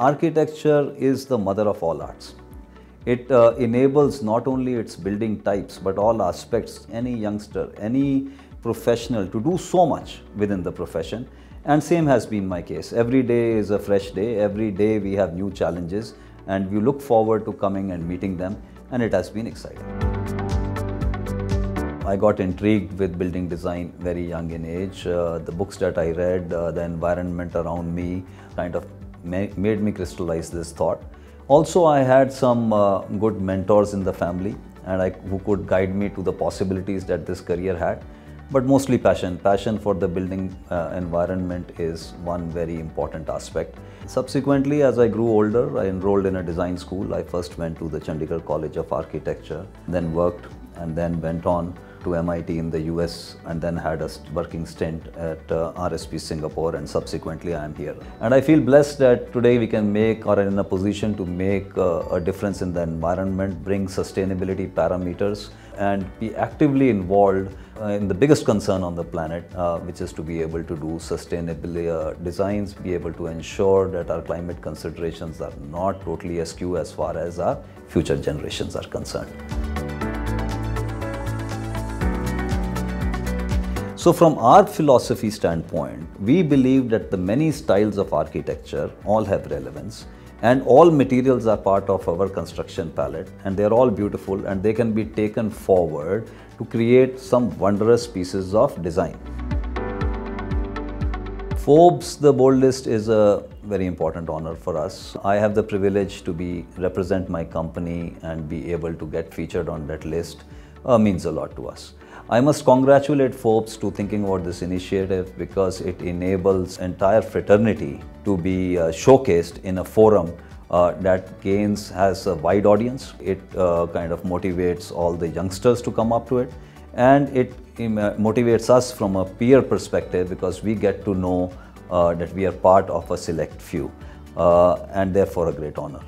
architecture is the mother of all arts. It uh, enables not only its building types but all aspects, any youngster, any professional to do so much within the profession. And same has been my case. Every day is a fresh day. Every day we have new challenges and we look forward to coming and meeting them and it has been exciting. I got intrigued with building design very young in age. Uh, the books that I read, uh, the environment around me kind of made me crystallize this thought. Also, I had some uh, good mentors in the family and I, who could guide me to the possibilities that this career had. But mostly passion. Passion for the building uh, environment is one very important aspect. Subsequently, as I grew older, I enrolled in a design school. I first went to the Chandigarh College of Architecture, then worked and then went on to MIT in the US and then had a working stint at uh, RSP Singapore and subsequently I am here. And I feel blessed that today we can make or are in a position to make uh, a difference in the environment, bring sustainability parameters and be actively involved uh, in the biggest concern on the planet, uh, which is to be able to do sustainability uh, designs, be able to ensure that our climate considerations are not totally askew as far as our future generations are concerned. So from our philosophy standpoint, we believe that the many styles of architecture all have relevance and all materials are part of our construction palette and they're all beautiful and they can be taken forward to create some wondrous pieces of design. Forbes The Bold List is a very important honor for us. I have the privilege to be represent my company and be able to get featured on that list uh, means a lot to us. I must congratulate Forbes to thinking about this initiative because it enables entire fraternity to be uh, showcased in a forum uh, that gains has a wide audience. It uh, kind of motivates all the youngsters to come up to it and it uh, motivates us from a peer perspective because we get to know uh, that we are part of a select few uh, and therefore a great honor.